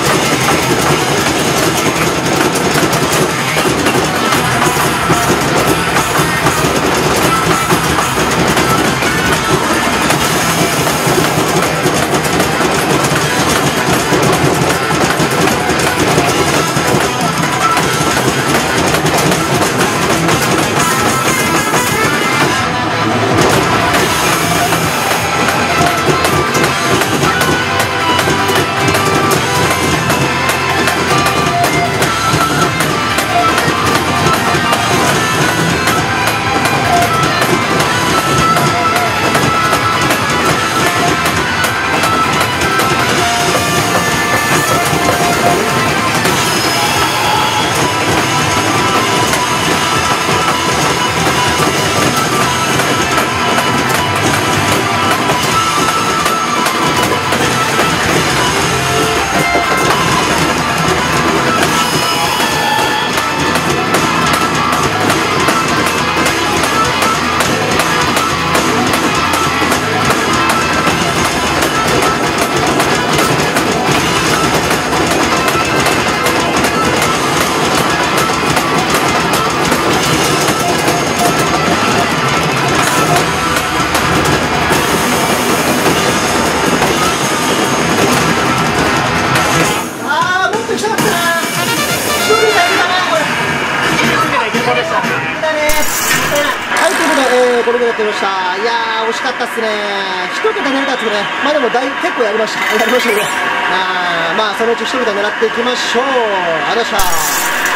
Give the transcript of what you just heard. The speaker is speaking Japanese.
you ということで、えー、これでやってみました。いやー惜しかったっすね。一桁狙ったんですけどね。まあでもだい結構やりました。やりましたけどあまあそのうち一桁狙っていきましょう。ありがとうございました。